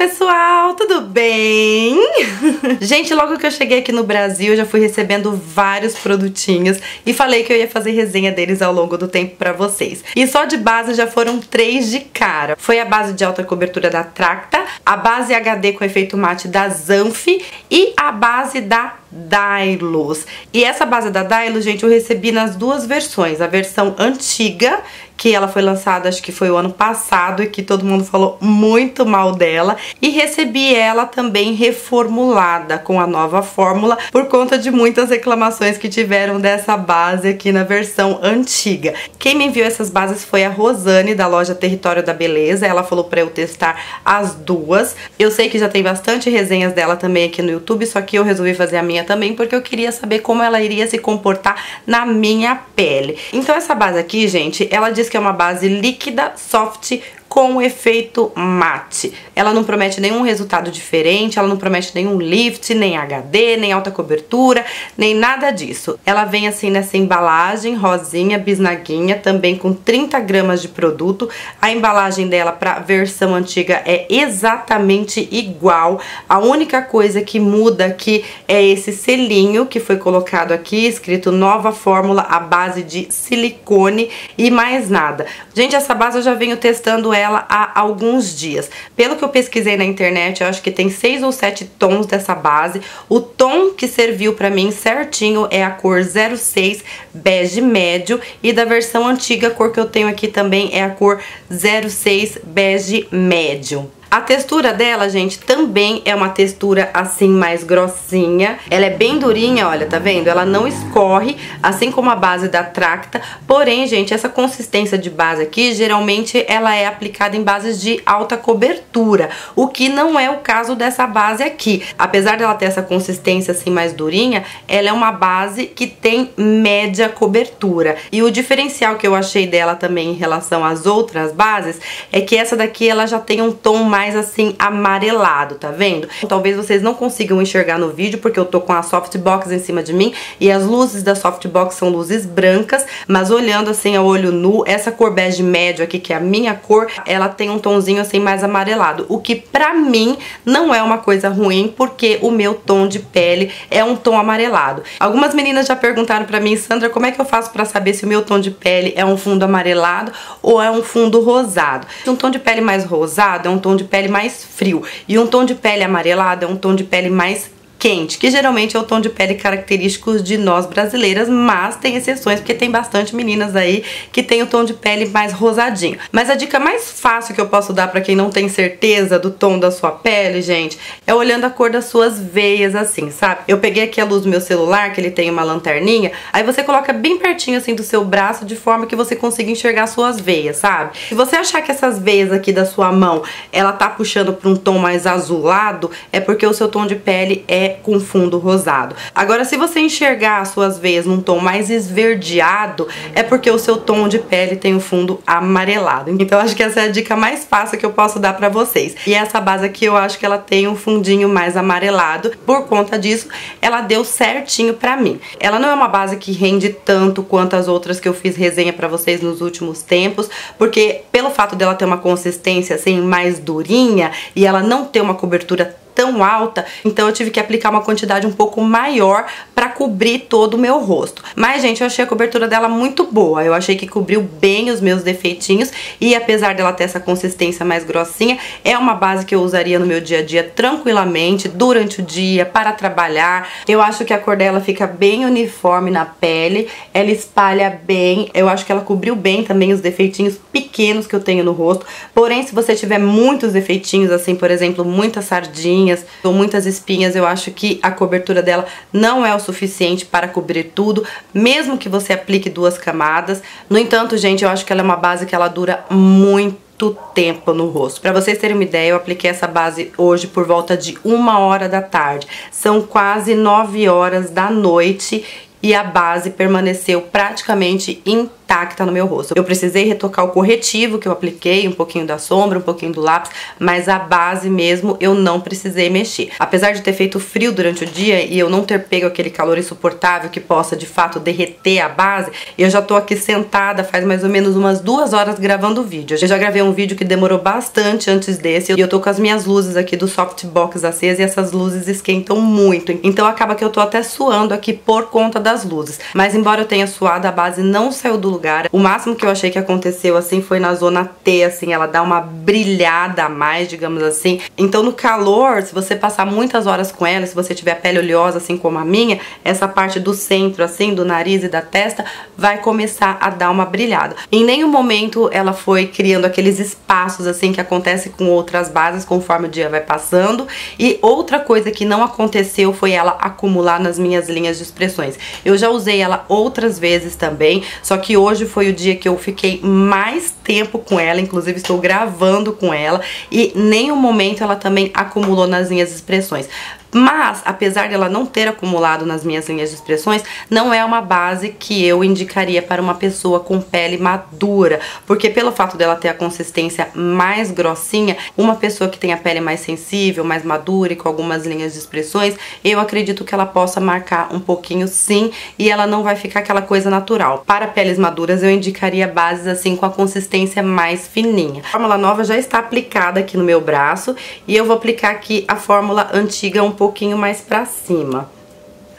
pessoal, tudo bem? Gente, logo que eu cheguei aqui no Brasil, eu já fui recebendo vários produtinhos e falei que eu ia fazer resenha deles ao longo do tempo pra vocês. E só de base já foram três de cara. Foi a base de alta cobertura da Tracta, a base HD com efeito mate da Zanf e a base da Dylos. E essa base da Dylos, gente, eu recebi nas duas versões. A versão antiga, que ela foi lançada, acho que foi o ano passado, e que todo mundo falou muito mal dela. E recebi ela também reformulada, com a nova fórmula, por conta de muitas reclamações que tiveram dessa base aqui na versão antiga. Quem me enviou essas bases foi a Rosane, da loja Território da Beleza. Ela falou pra eu testar as duas. Eu sei que já tem bastante resenhas dela também aqui no YouTube, só que eu resolvi fazer a minha também, porque eu queria saber como ela iria se comportar na minha pele. Então essa base aqui, gente, ela diz que é uma base líquida, soft, com efeito mate. Ela não promete nenhum resultado diferente, ela não promete nenhum lift, nem HD, nem alta cobertura, nem nada disso. Ela vem assim nessa embalagem rosinha, bisnaguinha, também com 30 gramas de produto. A embalagem dela para versão antiga é exatamente igual. A única coisa que muda aqui é esse selinho que foi colocado aqui, escrito nova fórmula à base de silicone e mais nada. Gente, essa base eu já venho testando há alguns dias. Pelo que eu pesquisei na internet, eu acho que tem seis ou sete tons dessa base. O tom que serviu pra mim certinho é a cor 06 bege médio e da versão antiga a cor que eu tenho aqui também é a cor 06 bege médio. A textura dela, gente, também é uma textura assim mais grossinha. Ela é bem durinha, olha, tá vendo? Ela não escorre, assim como a base da Tracta. Porém, gente, essa consistência de base aqui, geralmente ela é aplicada em bases de alta cobertura, o que não é o caso dessa base aqui. Apesar dela ter essa consistência assim mais durinha, ela é uma base que tem média cobertura. E o diferencial que eu achei dela também em relação às outras bases é que essa daqui ela já tem um tom mais mais assim amarelado, tá vendo? Talvez vocês não consigam enxergar no vídeo porque eu tô com a softbox em cima de mim e as luzes da softbox são luzes brancas, mas olhando assim a olho nu, essa cor bege médio aqui, que é a minha cor, ela tem um tomzinho assim mais amarelado, o que pra mim não é uma coisa ruim porque o meu tom de pele é um tom amarelado. Algumas meninas já perguntaram pra mim, Sandra, como é que eu faço pra saber se o meu tom de pele é um fundo amarelado ou é um fundo rosado? Um tom de pele mais rosado é um tom de pele mais frio. E um tom de pele amarelado é um tom de pele mais quente, que geralmente é o tom de pele característico de nós brasileiras, mas tem exceções porque tem bastante meninas aí que tem o tom de pele mais rosadinho. Mas a dica mais fácil que eu posso dar para quem não tem certeza do tom da sua pele, gente, é olhando a cor das suas veias assim, sabe? Eu peguei aqui a luz do meu celular, que ele tem uma lanterninha, aí você coloca bem pertinho assim do seu braço de forma que você consiga enxergar suas veias, sabe? Se você achar que essas veias aqui da sua mão, ela tá puxando para um tom mais azulado, é porque o seu tom de pele é com fundo rosado. Agora, se você enxergar as suas veias num tom mais esverdeado, é porque o seu tom de pele tem um fundo amarelado. Então, acho que essa é a dica mais fácil que eu posso dar pra vocês. E essa base aqui, eu acho que ela tem um fundinho mais amarelado. Por conta disso, ela deu certinho pra mim. Ela não é uma base que rende tanto quanto as outras que eu fiz resenha pra vocês nos últimos tempos, porque pelo fato dela ter uma consistência assim mais durinha e ela não ter uma cobertura tão alta, então eu tive que aplicar uma quantidade um pouco maior para cobrir todo o meu rosto. Mas, gente, eu achei a cobertura dela muito boa. Eu achei que cobriu bem os meus defeitinhos e apesar dela ter essa consistência mais grossinha, é uma base que eu usaria no meu dia a dia tranquilamente, durante o dia, para trabalhar. Eu acho que a cor dela fica bem uniforme na pele, ela espalha bem, eu acho que ela cobriu bem também os defeitinhos pequenos que eu tenho no rosto. Porém, se você tiver muitos defeitinhos, assim, por exemplo, muita sardinha, espinhas ou muitas espinhas, eu acho que a cobertura dela não é o suficiente para cobrir tudo, mesmo que você aplique duas camadas. No entanto, gente, eu acho que ela é uma base que ela dura muito tempo no rosto. Para vocês terem uma ideia, eu apliquei essa base hoje por volta de uma hora da tarde. São quase nove horas da noite e a base permaneceu praticamente intacta no meu rosto. Eu precisei retocar o corretivo que eu apliquei, um pouquinho da sombra, um pouquinho do lápis, mas a base mesmo eu não precisei mexer. Apesar de ter feito frio durante o dia e eu não ter pego aquele calor insuportável que possa de fato derreter a base, eu já tô aqui sentada faz mais ou menos umas duas horas gravando o vídeo. Eu já gravei um vídeo que demorou bastante antes desse e eu tô com as minhas luzes aqui do softbox acesas e essas luzes esquentam muito. Então acaba que eu tô até suando aqui por conta das luzes. Mas embora eu tenha suado, a base não saiu do lugar. O máximo que eu achei que aconteceu assim foi na zona T, assim, ela dá uma brilhada a mais, digamos assim. Então no calor, se você passar muitas horas com ela, se você tiver pele oleosa assim como a minha, essa parte do centro assim, do nariz e da testa, vai começar a dar uma brilhada. Em nenhum momento ela foi criando aqueles espaços assim que acontece com outras bases conforme o dia vai passando. E outra coisa que não aconteceu foi ela acumular nas minhas linhas de expressões. Eu já usei ela outras vezes também, só que hoje foi o dia que eu fiquei mais tempo com ela, inclusive estou gravando com ela e nenhum momento ela também acumulou nas minhas expressões. Mas, apesar dela não ter acumulado nas minhas linhas de expressões, não é uma base que eu indicaria para uma pessoa com pele madura, porque pelo fato dela ter a consistência mais grossinha, uma pessoa que tem a pele mais sensível, mais madura e com algumas linhas de expressões, eu acredito que ela possa marcar um pouquinho sim e ela não vai ficar aquela coisa natural. Para peles maduras, eu indicaria bases assim com a consistência mais fininha. A fórmula nova já está aplicada aqui no meu braço e eu vou aplicar aqui a fórmula antiga um pouquinho mais pra cima.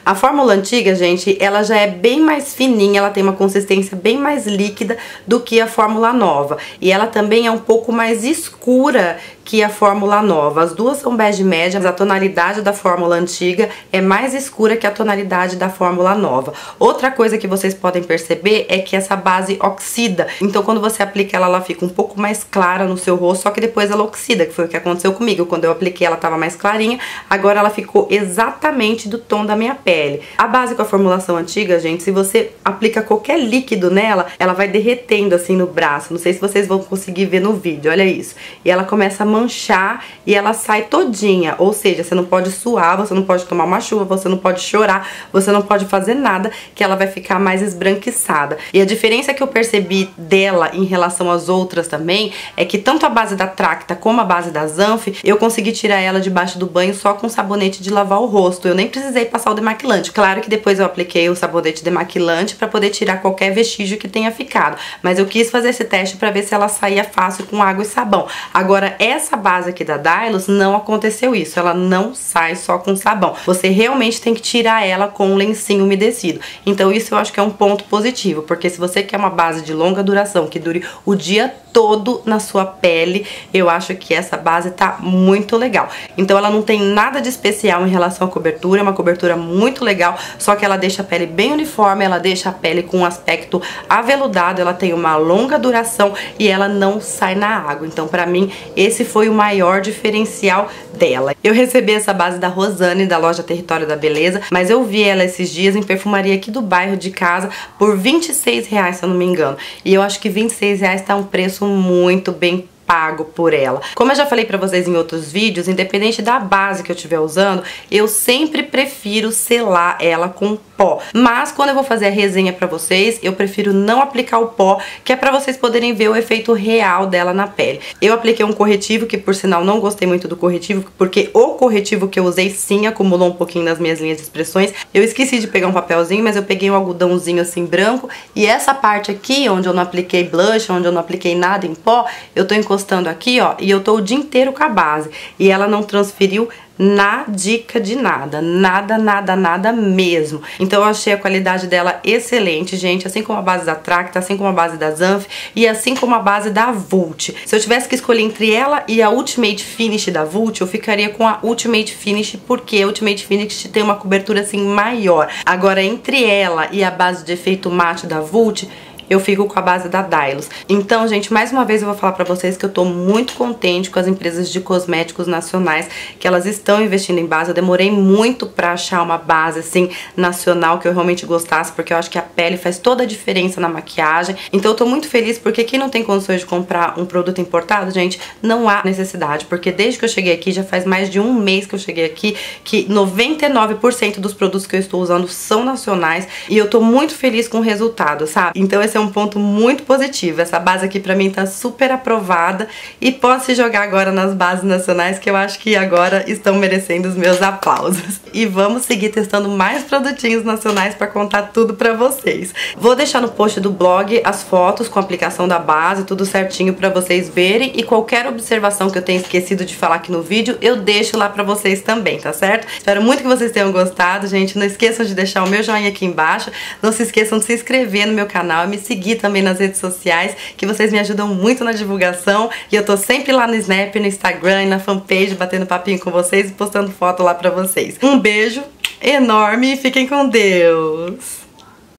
A fórmula antiga, gente, ela já é bem mais fininha, ela tem uma consistência bem mais líquida do que a fórmula nova. E ela também é um pouco mais escura que a fórmula nova. As duas são bege média, mas a tonalidade da fórmula antiga é mais escura que a tonalidade da fórmula nova. Outra coisa que vocês podem perceber é que essa base oxida. Então quando você aplica ela, ela fica um pouco mais clara no seu rosto, só que depois ela oxida, que foi o que aconteceu comigo. Quando eu apliquei ela tava mais clarinha, agora ela ficou exatamente do tom da minha pele. A base com a formulação antiga, gente, se você aplica qualquer líquido nela, ela vai derretendo assim no braço. Não sei se vocês vão conseguir ver no vídeo, olha isso. E ela começa a manchar e ela sai todinha. Ou seja, você não pode suar, você não pode tomar uma chuva, você não pode chorar, você não pode fazer nada, que ela vai ficar mais esbranquiçada. E a diferença que eu percebi dela em relação às outras também é que tanto a base da Tracta como a base da Zanf, eu consegui tirar ela debaixo do banho só com sabonete de lavar o rosto. Eu nem precisei passar o demaquilante. Claro que depois eu apliquei o sabonete demaquilante para poder tirar qualquer vestígio que tenha ficado. Mas eu quis fazer esse teste para ver se ela saía fácil com água e sabão. Agora, essa base aqui da Dylos não aconteceu isso, ela não sai só com sabão. Você realmente tem que tirar ela com um lencinho umedecido. Então isso eu acho que é um ponto positivo, porque se você quer uma base de longa duração, que dure o dia todo na sua pele, eu acho que essa base tá muito legal. Então ela não tem nada de especial em relação à cobertura, é uma cobertura muito legal, só que ela deixa a pele bem uniforme, ela deixa a pele com um aspecto aveludado, ela tem uma longa duração e ela não sai na água. Então pra mim esse foi o maior diferencial dela. Eu recebi essa base da Rosane, da loja Território da Beleza, mas eu vi ela esses dias em perfumaria aqui do bairro de casa por 26 reais, se eu não me engano. E eu acho que 26 reais tá um preço muito bem pago por ela. Como eu já falei pra vocês em outros vídeos, independente da base que eu estiver usando, eu sempre prefiro selar ela com pó. Mas quando eu vou fazer a resenha pra vocês, eu prefiro não aplicar o pó, que é pra vocês poderem ver o efeito real dela na pele. Eu apliquei um corretivo, que por sinal não gostei muito do corretivo, porque o corretivo que eu usei sim acumulou um pouquinho nas minhas linhas de expressões. Eu esqueci de pegar um papelzinho, mas eu peguei um algodãozinho assim branco, e essa parte aqui, onde eu não apliquei blush, onde eu não apliquei nada em pó, eu tô encostando aqui, ó, e eu tô o dia inteiro com a base. E ela não transferiu na dica de nada, nada, nada, nada mesmo. Então eu achei a qualidade dela excelente, gente, assim como a base da Tracta, assim como a base da Zanf e assim como a base da Vult. Se eu tivesse que escolher entre ela e a Ultimate Finish da Vult, eu ficaria com a Ultimate Finish, porque a Ultimate Finish tem uma cobertura assim maior. Agora, entre ela e a base de efeito mate da Vult, eu fico com a base da Dylos. Então, gente, mais uma vez eu vou falar pra vocês que eu tô muito contente com as empresas de cosméticos nacionais, que elas estão investindo em base. Eu demorei muito pra achar uma base, assim, nacional que eu realmente gostasse, porque eu acho que a pele faz toda a diferença na maquiagem. Então eu tô muito feliz, porque quem não tem condições de comprar um produto importado, gente, não há necessidade, porque desde que eu cheguei aqui, já faz mais de um mês que eu cheguei aqui, que 99% dos produtos que eu estou usando são nacionais, e eu tô muito feliz com o resultado, sabe? Então esse ser um ponto muito positivo. Essa base aqui pra mim tá super aprovada e posso jogar agora nas bases nacionais que eu acho que agora estão merecendo os meus aplausos. E vamos seguir testando mais produtinhos nacionais para contar tudo pra vocês. Vou deixar no post do blog as fotos com a aplicação da base, tudo certinho pra vocês verem e qualquer observação que eu tenha esquecido de falar aqui no vídeo, eu deixo lá pra vocês também, tá certo? Espero muito que vocês tenham gostado, gente. Não esqueçam de deixar o meu joinha aqui embaixo. Não se esqueçam de se inscrever no meu canal e me seguir também nas redes sociais, que vocês me ajudam muito na divulgação. E eu tô sempre lá no Snap, no Instagram e na fanpage, batendo papinho com vocês e postando foto lá pra vocês. Um beijo enorme e fiquem com Deus!